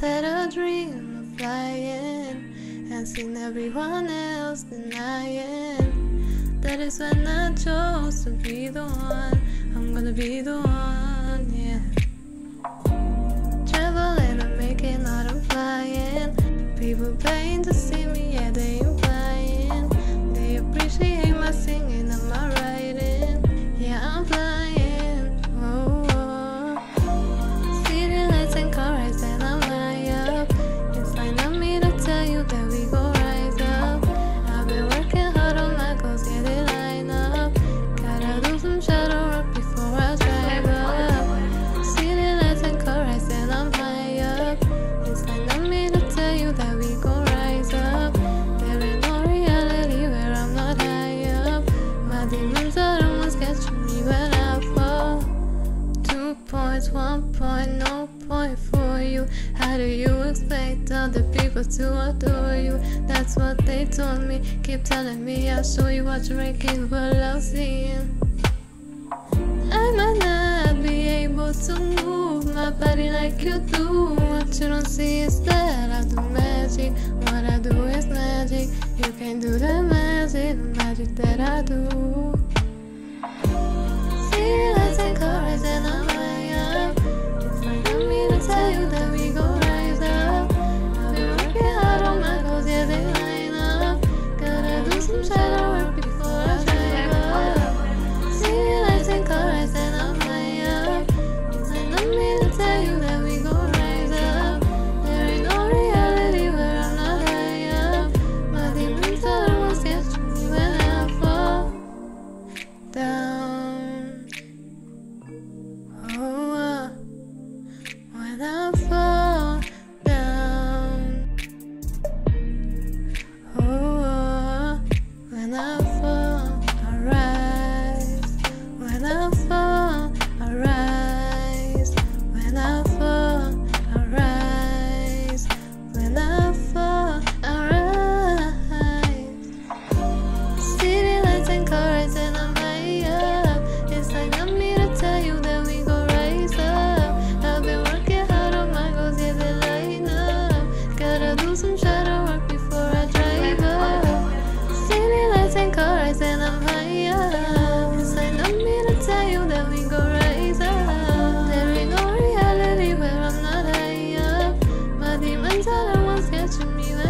had a dream of flying and seen everyone else denying. That is when I chose to be the one. I'm gonna be the one, yeah. Traveling, I'm making out, I'm flying. People paying to see demons are the ones catching me when I fall. Two points, one point, no point for you. How do you expect other people to adore you? That's what they told me. Keep telling me I'll show you what you're of seeing. I might not be able to move my body like you do. What you don't see is that I do magic. What I do is magic. You can't do the magic, the magic that I do. touching me like